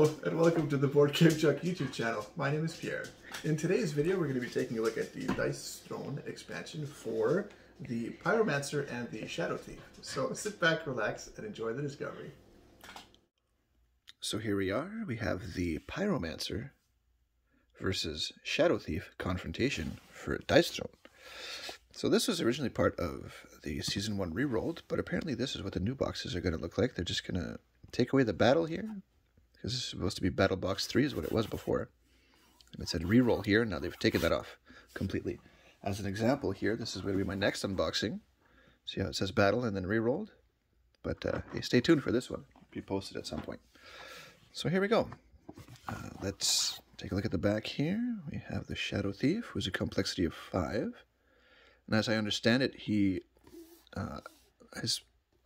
Hello, and welcome to the Board Game Chuck YouTube channel. My name is Pierre. In today's video, we're going to be taking a look at the Dice Throne expansion for the Pyromancer and the Shadow Thief. So sit back, relax, and enjoy the discovery. So here we are. We have the Pyromancer versus Shadow Thief confrontation for Dice Throne. So this was originally part of the Season 1 rerolled, but apparently this is what the new boxes are going to look like. They're just going to take away the battle here, because is supposed to be Battle Box 3 is what it was before. And it said reroll here, now they've taken that off completely. As an example here, this is going to be my next unboxing. See how it says battle and then rerolled? But uh, hey, stay tuned for this one. It'll be posted at some point. So here we go. Uh, let's take a look at the back here. We have the Shadow Thief, who's a complexity of 5. And as I understand it, he uh, his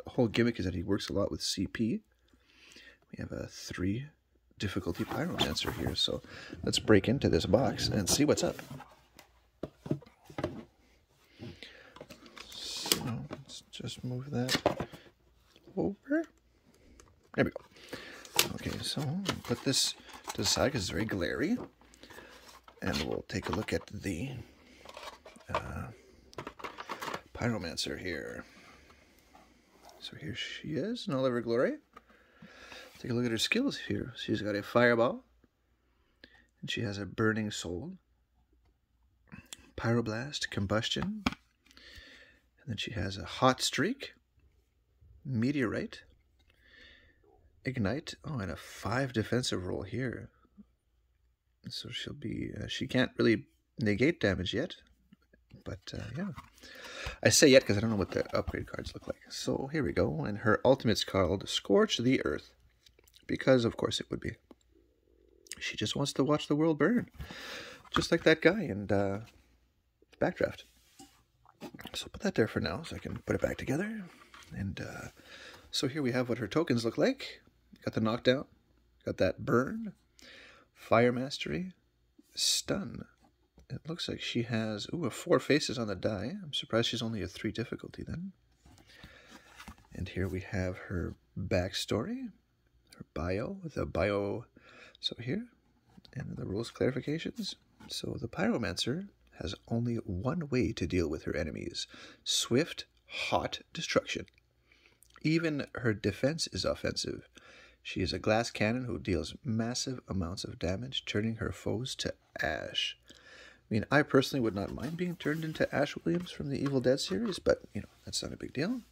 whole gimmick is that he works a lot with CP. We have a 3 difficulty Pyromancer here, so let's break into this box and see what's up. So let's just move that over. There we go. Okay, so put this to the side because it's very glary. And we'll take a look at the uh, Pyromancer here. So here she is in all of her glory. Take a look at her skills here. She's got a fireball. And she has a burning soul. Pyroblast, combustion. And then she has a hot streak. Meteorite. Ignite. Oh, and a five defensive roll here. So she'll be, uh, she can't really negate damage yet. But uh, yeah. I say yet because I don't know what the upgrade cards look like. So here we go. And her ultimate's called Scorch the Earth. Because, of course, it would be. She just wants to watch the world burn. Just like that guy in uh, Backdraft. So put that there for now so I can put it back together. And uh, so here we have what her tokens look like. Got the knockdown. Got that burn. Fire Mastery. Stun. It looks like she has, ooh, a four faces on the die. I'm surprised she's only a three difficulty then. And here we have her backstory, her bio, the bio, so here, and the rules clarifications. So the Pyromancer has only one way to deal with her enemies, swift, hot destruction. Even her defense is offensive. She is a glass cannon who deals massive amounts of damage, turning her foes to ash. I mean, I personally would not mind being turned into Ash Williams from the Evil Dead series, but, you know, that's not a big deal.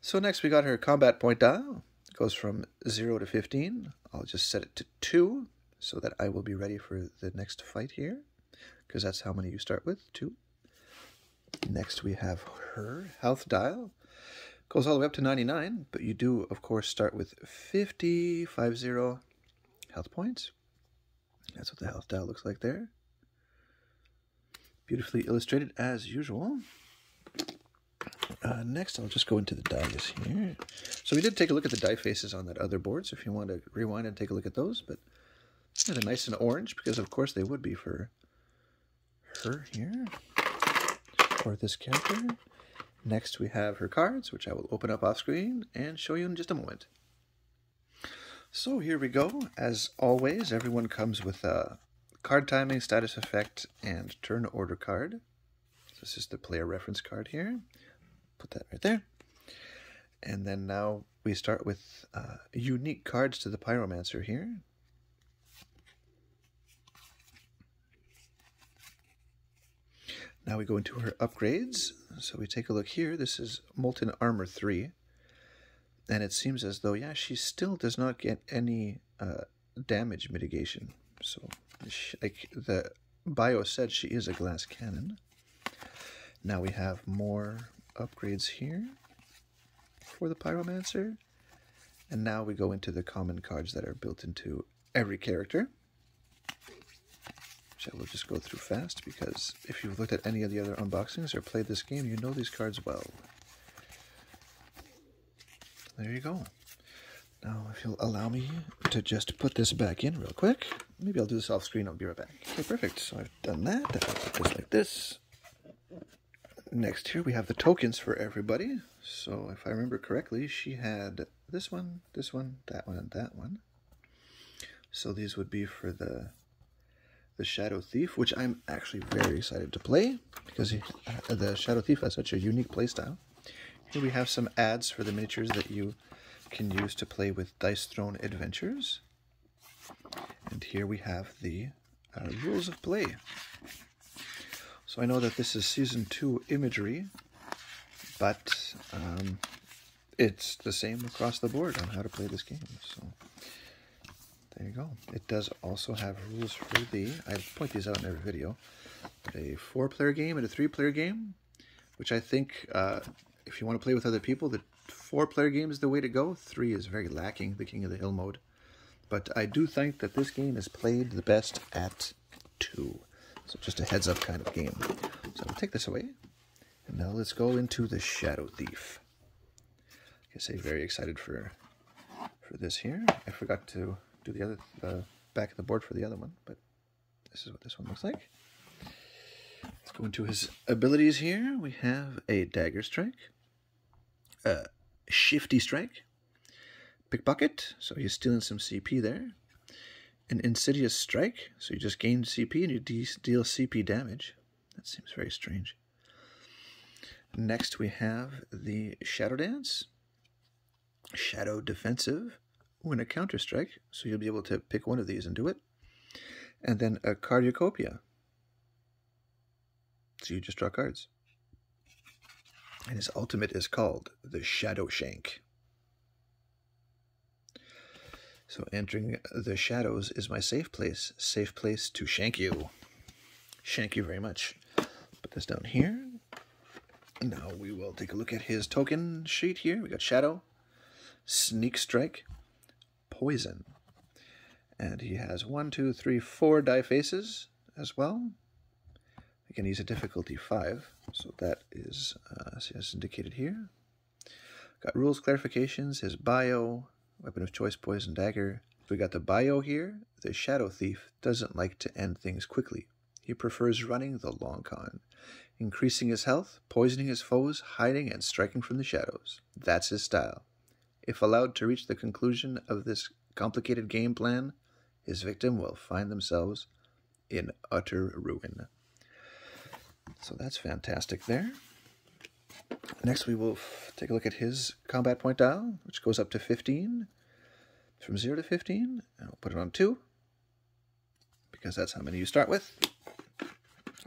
So next we got her combat point dial. Goes from 0 to 15. I'll just set it to 2 so that I will be ready for the next fight here, because that's how many you start with, 2. Next we have her health dial. Goes all the way up to 99, but you do, of course, start with 50, 50 health points. That's what the health dial looks like there. Beautifully illustrated as usual. Uh, next, I'll just go into the dice here. So we did take a look at the die faces on that other board, so if you want to rewind and take a look at those, but they're nice and orange, because of course they would be for her here, or this character. Next, we have her cards, which I will open up off screen and show you in just a moment. So here we go. As always, everyone comes with a card timing, status effect, and turn order card. This is the player reference card here. Put that right there. And then now we start with uh, unique cards to the Pyromancer here. Now we go into her upgrades. So we take a look here. This is Molten Armor 3. And it seems as though, yeah, she still does not get any uh, damage mitigation. So like the bio said, she is a glass cannon. Now we have more upgrades here for the Pyromancer. And now we go into the common cards that are built into every character. Which I will just go through fast because if you've looked at any of the other unboxings or played this game, you know these cards well. There you go. Now, if you'll allow me to just put this back in real quick. Maybe I'll do this off screen. I'll be right back. Okay, perfect. So I've done that. This like this. Next here, we have the tokens for everybody. So if I remember correctly, she had this one, this one, that one, and that one. So these would be for the the Shadow Thief, which I'm actually very excited to play because he, uh, the Shadow Thief has such a unique playstyle. Here we have some ads for the miniatures that you can use to play with Dice Throne Adventures. And here we have the uh, rules of play. So I know that this is Season 2 imagery, but um, it's the same across the board on how to play this game. So there you go. It does also have rules for the, I point these out in every video, a four-player game and a three-player game, which I think uh, if you want to play with other people, the four-player game is the way to go. Three is very lacking, the King of the Hill mode. But I do think that this game is played the best at two. So just a heads-up kind of game. So I'll take this away. And now let's go into the Shadow Thief. I say very excited for for this here. I forgot to do the other the back of the board for the other one, but this is what this one looks like. Let's go into his abilities here. We have a dagger strike, a shifty strike, pickpocket, so he's stealing some CP there. An insidious strike, so you just gain CP and you deal CP damage. That seems very strange. Next we have the Shadow Dance, Shadow Defensive, when a counter strike, so you'll be able to pick one of these and do it. And then a Carducopia. So you just draw cards. And his ultimate is called the Shadow Shank. So entering the shadows is my safe place. Safe place to shank you. Shank you very much. Put this down here. Now we will take a look at his token sheet here. We got Shadow, Sneak Strike, Poison. And he has one, two, three, four die faces as well. Again, he's a difficulty five, so that is uh, as indicated here. Got rules clarifications, his bio, weapon of choice, poison dagger. We got the bio here. The Shadow Thief doesn't like to end things quickly. He prefers running the long con, increasing his health, poisoning his foes, hiding and striking from the shadows. That's his style. If allowed to reach the conclusion of this complicated game plan, his victim will find themselves in utter ruin. So that's fantastic there. Next, we will take a look at his combat point dial, which goes up to 15, from 0 to 15. And we'll put it on 2, because that's how many you start with.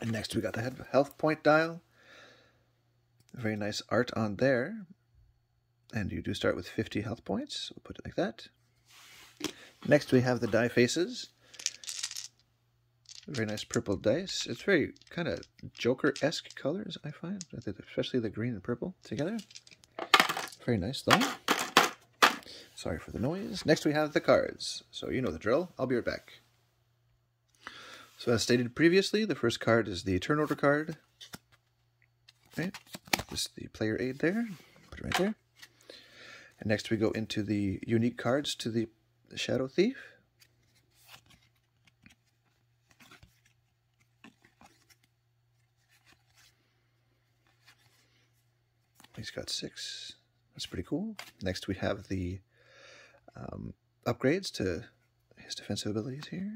And next, we got the health point dial. Very nice art on there. And you do start with 50 health points. We'll put it like that. Next, we have the die faces. Very nice purple dice. It's very kind of Joker-esque colors, I find, especially the green and purple together. Very nice, though. Sorry for the noise. Next, we have the cards. So you know the drill. I'll be right back. So as stated previously, the first card is the turn order card. Okay, just the player aid there. Put it right there. And next we go into the unique cards to the Shadow Thief. He's got six. That's pretty cool. Next we have the um, upgrades to his defensive abilities here.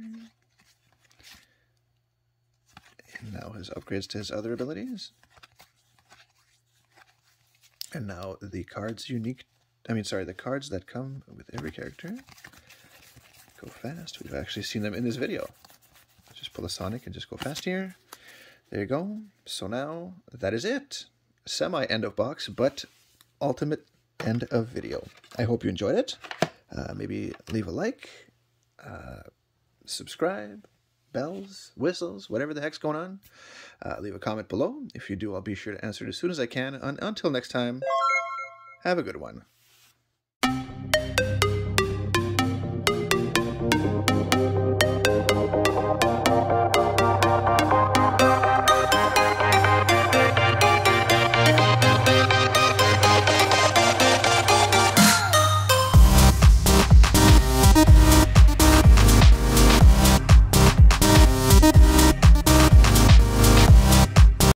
And now his upgrades to his other abilities. And now the cards unique, I mean, sorry, the cards that come with every character. Go fast. We've actually seen them in this video. Just pull a Sonic and just go fast here. There you go. So now that is it. Semi end of box, but ultimate end of video. I hope you enjoyed it. Uh, maybe leave a like, uh, subscribe, bells, whistles, whatever the heck's going on. Uh, leave a comment below. If you do, I'll be sure to answer it as soon as I can. And until next time, have a good one.